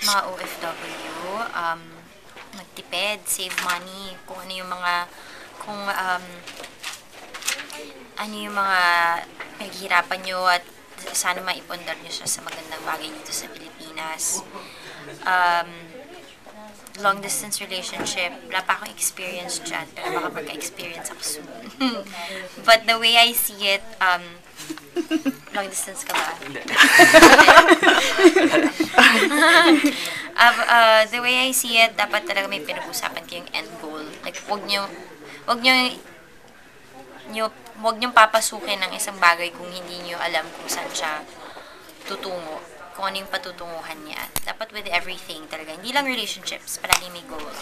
mga OFW, um, magtipid, save money, kung ano yung mga, kung um, ano yung mga pinaghihirapan nyo at sana maipundar nyo siya sa magandang bagay dito sa Pilipinas. Um, long distance relationship, wala pa akong experience dyan, pero baka magka-experience ako soon. But the way I see it, um, long distance ka ba? uh, the way I see it, dapat talaga may pinag-usapan kayong end goal. Like, wag nyo, wag nyo, nyo, wag nyo papasukin ng isang bagay kung hindi nyo alam kung saan siya tutungo. Kung ano yung patutunguhan niya. Dapat with everything talaga. Hindi lang relationships, palagi may goal.